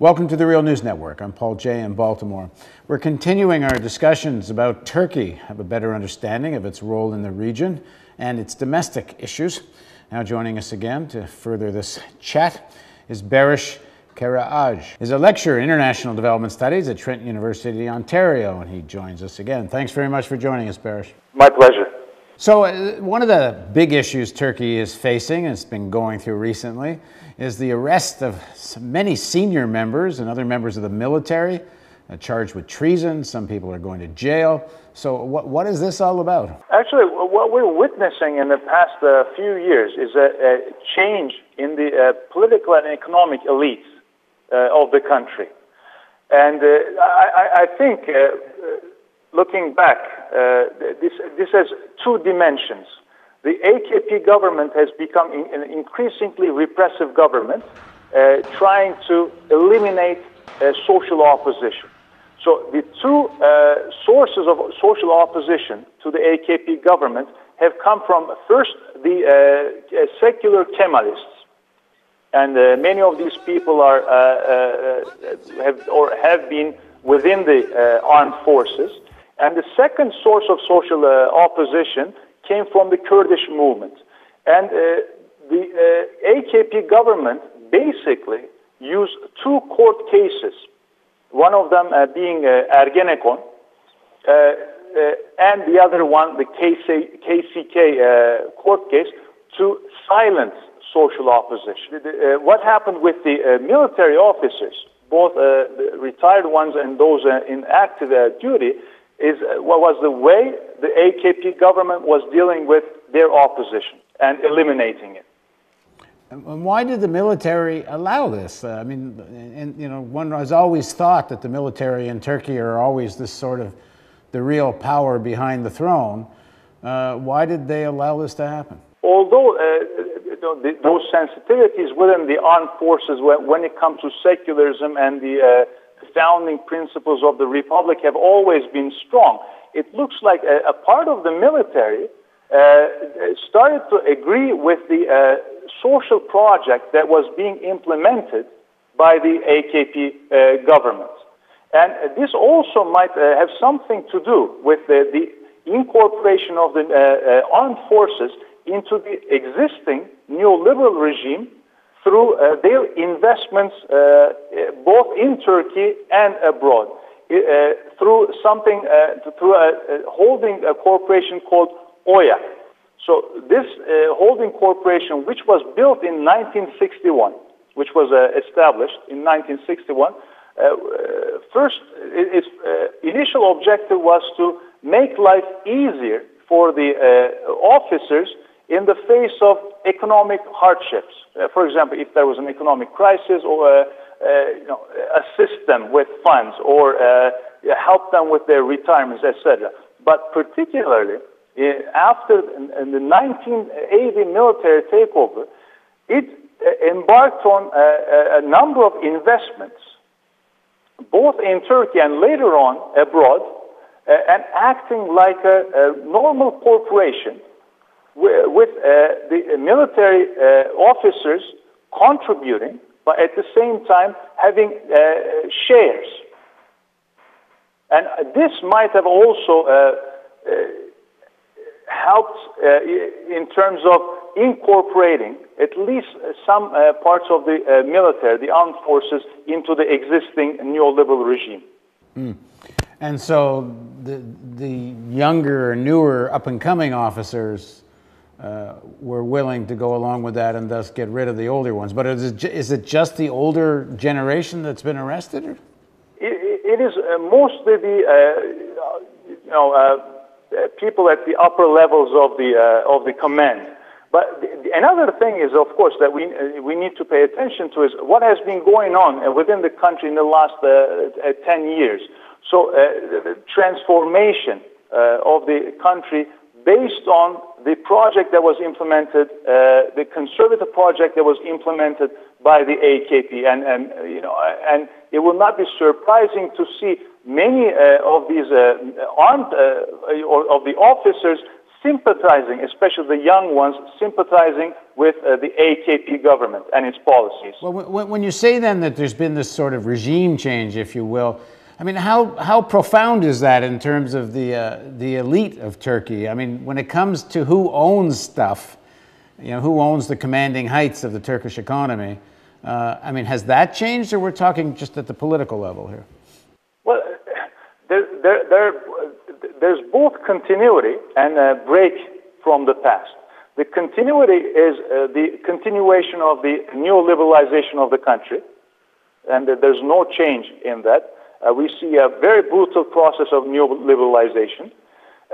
Welcome to the Real News Network. I'm Paul Jay in Baltimore. We're continuing our discussions about Turkey, have a better understanding of its role in the region and its domestic issues. Now joining us again to further this chat is Baris Karaagac. He's a lecturer in international development studies at Trent University, Ontario, and he joins us again. Thanks very much for joining us, Berish. My pleasure. So, uh, one of the big issues Turkey is facing, and it's been going through recently, is the arrest of many senior members and other members of the military uh, charged with treason. Some people are going to jail. So, what, what is this all about? Actually, what we're witnessing in the past uh, few years is a, a, change in the uh, political and economic elites uh, of the country. And uh, I, I, think looking back, uh, this, this has two dimensions. The AKP government has become an increasingly repressive government, uh, trying to eliminate uh, social opposition. So the two uh, sources of social opposition to the AKP government have come from first the uh, uh, secular Kemalists, and many of these people are have or have been within the armed forces. And the second source of social uh, opposition came from the Kurdish movement. And uh, the uh, AKP government basically used two court cases, one of them uh, being uh, Ergenekon, uh, and the other one, the KC, KCK court case, to silence social opposition. what happened with the military officers, both the retired ones and those in active duty, is uh, what was the way the AKP government was dealing with their opposition and eliminating it. And why did the military allow this? Uh, I mean, and, you know, one has always thought that the military in Turkey are always this sort of the real power behind the throne. Uh, why did they allow this to happen? Although uh, those sensitivities within the armed forces, when, when, it comes to secularism and the uh, founding principles of the republic have always been strong. It looks like a, a part of the military uh, started to agree with the uh, social project that was being implemented by the AKP uh, government. And this also might uh, have something to do with the, the incorporation of the uh, uh, armed forces into the existing neoliberal regime through uh, their investments uh, both in Turkey and abroad uh, through something, uh, through a, holding a corporation called OYAK. So this uh, holding corporation, which was built in 1961, which was uh, established in 1961, first, its initial objective was to make life easier for the officers in the face of economic hardships. Uh, for example, if there was an economic crisis, or uh, uh, you know, assist them with funds, or uh, help them with their retirements, etc. But particularly uh, after the 1980 military takeover, it uh, embarked on a, a number of investments, both in Turkey and later on abroad, and acting like a, a normal corporation with uh, the military uh, officers contributing, but at the same time having uh, shares. And this might have also helped in terms of incorporating at least some uh, parts of the uh, military, the armed forces, into the existing neoliberal regime. Mm. And so the, the younger, newer, up and coming officers uh, were willing to go along with that and thus get rid of the older ones. But is it, is it just the older generation that's been arrested? It, it is uh, mostly the uh, you know uh, people at the upper levels of the uh, of the command. But the, another thing is, of course, that we we need to pay attention to is what has been going on within the country in the last ten years. So the transformation of the country based on the project that was implemented, uh, the conservative project that was implemented by the AKP, and, and you know, and it will not be surprising to see many uh, of these uh, armed uh, or of the officers sympathizing, especially the young ones, sympathizing with uh, the AKP government and its policies. Well, when, when you say then that there's been this sort of regime change, if you will, I mean, how, how profound is that in terms of the, uh, the elite of Turkey? I mean, when it comes to who owns stuff, you know, who owns the commanding heights of the Turkish economy, uh, I mean, has that changed, or we're talking just at the political level here? Well, there, there, there, there's both continuity and a break from the past. The continuity is uh, the continuation of the neoliberalization of the country, and there's no change in that. Uh, we see a very brutal process of neoliberalization.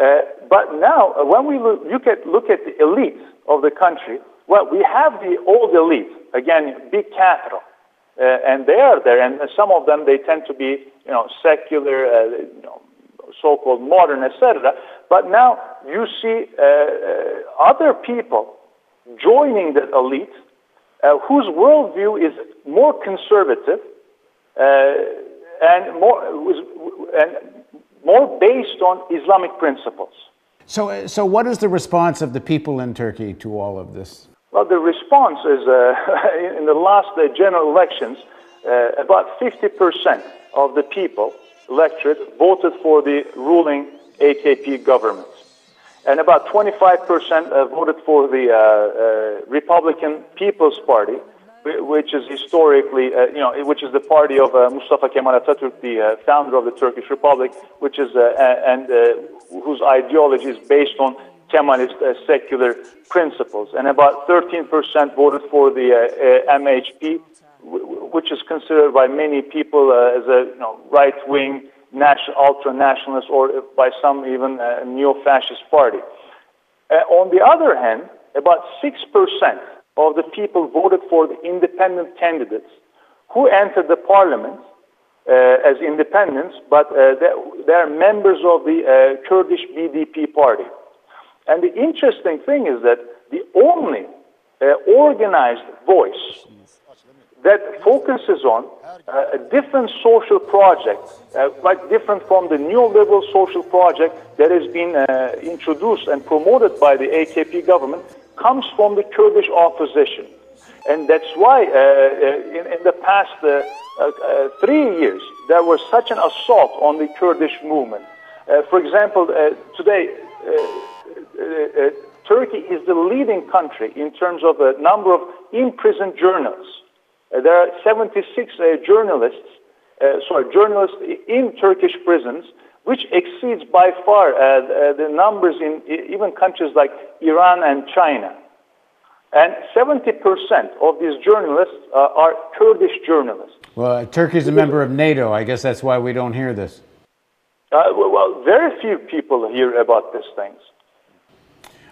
Uh, but now, uh, when we look, look, at, look at the elite of the country, well, we have the old elite, again, big capital, uh, and they are there, and some of them, they tend to be, you know, secular, uh, you know, so-called modern, etc. But now you see uh, other people joining the elite whose worldview is more conservative, and more and more based on Islamic principles. So, so what is the response of the people in Turkey to all of this? Well, the response is uh, in the last uh, general elections, uh, about 50% of the people electorate voted for the ruling AKP government. And about 25% uh, voted for the uh, uh, Republican People's Party, which is historically, uh, you know, which is the party of uh, Mustafa Kemal Atatürk, the uh, founder of the Turkish Republic, which is uh, and uh, whose ideology is based on Kemalist uh, secular principles. And about 13% voted for the MHP, which is considered by many people as a you know, right-wing, national, ultra-nationalist, or by some even neo-fascist party. on the other hand, about 6% of the people voted for the independent candidates who entered the parliament uh, as independents, but uh, they are members of the uh, Kurdish BDP party. And the interesting thing is that the only uh, organized voice that focuses on uh, a different social project, uh, quite different from the neoliberal social project that has been introduced and promoted by the AKP government, comes from the Kurdish opposition. And that's why uh, uh in, in, the past uh, uh, uh three years, there was such an assault on the Kurdish movement. Uh, for example, uh, today, Turkey is the leading country in terms of the number of imprisoned journalists. there are 76 journalists, sorry, journalists in Turkish prisons which exceeds by far uh, the numbers in even countries like Iran and China. And 70% of these journalists uh, are Kurdish journalists. Well, Turkey is a member of NATO. I guess that's why we don't hear this. Uh, well, very few people hear about these things.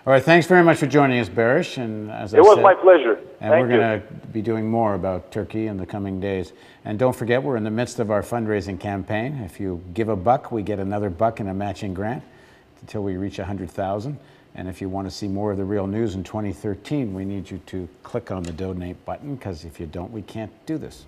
All right, thanks very much for joining us, Baris. And as it I was said, my pleasure. And Thank we're going to be doing more about Turkey in the coming days. And don't forget, we're in the midst of our fundraising campaign. If you give a buck, we get another buck in a matching grant until we reach 100,000. And if you want to see more of the real news in 2013, we need you to click on the donate button because if you don't, we can't do this.